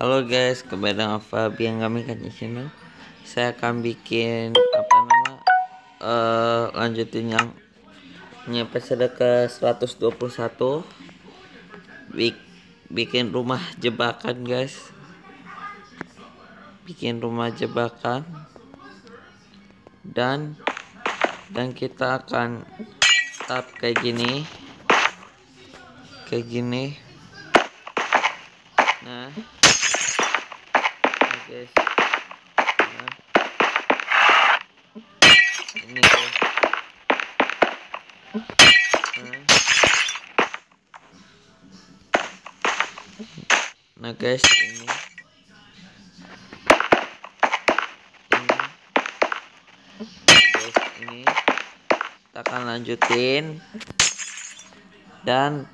Halo guys, kembali dengan Fabi yang kami kan channel. Saya akan bikin apa nama eh lanjutin yang nyampe ke 121 Bik, bikin rumah jebakan guys. Bikin rumah jebakan. Dan dan kita akan tap kayak gini. Kayak gini. Nah guys. Nah. ini guys. Nah. nah guys ini. Ini. Guys ini. Kita akan lanjutin. Dan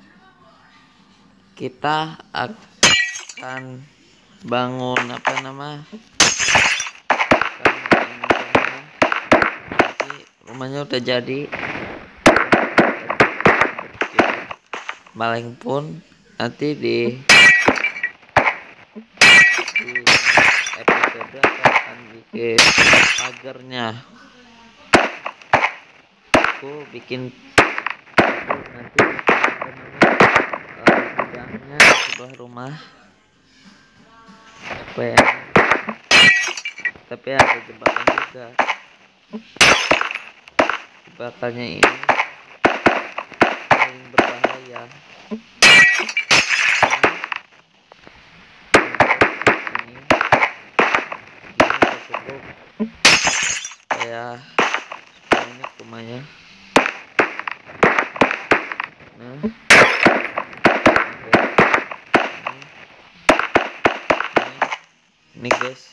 kita akan bangun apa nama? Rumah. nanti rumahnya udah jadi. Paling pun nanti di di episode akan bikin pagarnya aku bikin aku nanti namanya eh, rumah supaya tapi ada jebakan juga. Jebakannya ini paling berbahaya. Ini ini udah cukup supaya ini rumahnya nah ini guys.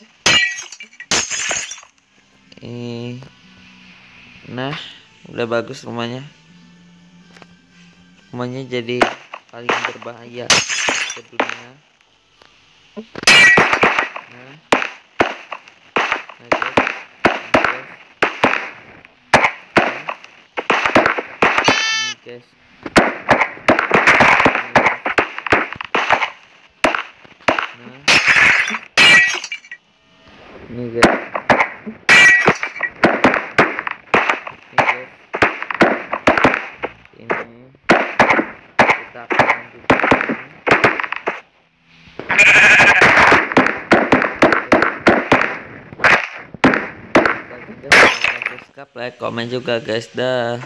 Ini nah udah bagus rumahnya. Rumahnya jadi paling berbahaya ke dunia. Nah. Nah guys. Ini guys. Ini guys. Nah ini guys ini guys ini kita akan lanjutkan subscribe, like, komen juga guys dah